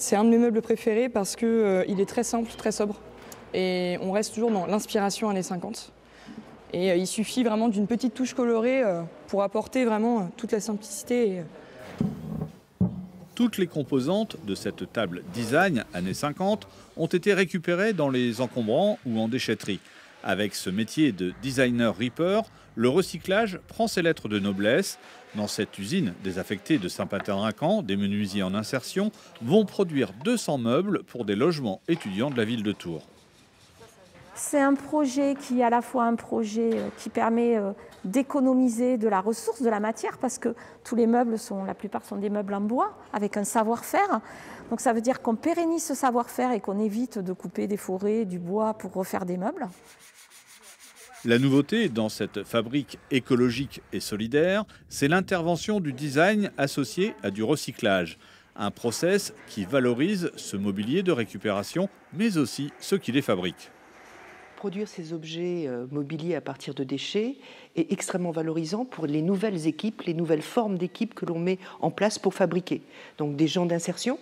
C'est un de mes meubles préférés parce qu'il euh, est très simple, très sobre. Et on reste toujours dans l'inspiration années 50. Et euh, il suffit vraiment d'une petite touche colorée euh, pour apporter vraiment toute la simplicité. Toutes les composantes de cette table design années 50 ont été récupérées dans les encombrants ou en déchetterie. Avec ce métier de designer reaper, le recyclage prend ses lettres de noblesse. Dans cette usine désaffectée de Saint-Patin-Rincan, des menuisiers en insertion vont produire 200 meubles pour des logements étudiants de la ville de Tours. C'est un projet qui est à la fois un projet euh, qui permet euh, d'économiser de la ressource, de la matière, parce que tous les meubles sont, la plupart sont des meubles en bois, avec un savoir-faire. Donc ça veut dire qu'on pérennise ce savoir-faire et qu'on évite de couper des forêts, du bois pour refaire des meubles. La nouveauté dans cette fabrique écologique et solidaire, c'est l'intervention du design associé à du recyclage. Un process qui valorise ce mobilier de récupération, mais aussi ceux qui les fabriquent. Produire ces objets euh, mobiliers à partir de déchets est extrêmement valorisant pour les nouvelles équipes, les nouvelles formes d'équipes que l'on met en place pour fabriquer. Donc des gens d'insertion,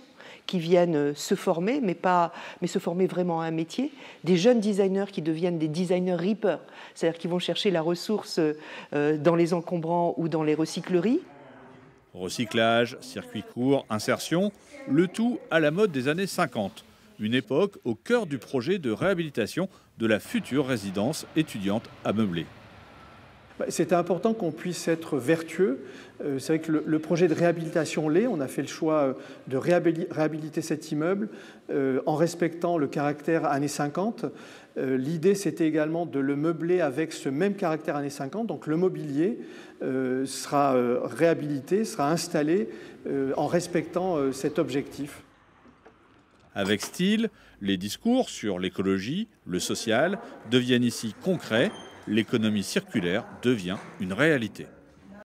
qui viennent se former, mais, pas, mais se former vraiment à un métier, des jeunes designers qui deviennent des designers reapers, c'est-à-dire qui vont chercher la ressource euh, dans les encombrants ou dans les recycleries. Recyclage, circuit court, insertion, le tout à la mode des années 50, une époque au cœur du projet de réhabilitation de la future résidence étudiante ammeublée. Bah, c'était important qu'on puisse être vertueux. Euh, c'est vrai que le, projet de réhabilitation l'est. On a fait le choix euh, de réhabiliter cet immeuble euh, en respectant le caractère années 50. L'idée, c'était également de le meubler avec ce même caractère années 50. Donc le mobilier sera réhabilité, sera installé en respectant cet objectif. Avec style, les discours sur l'écologie, le social deviennent ici concrets l'économie circulaire devient une réalité.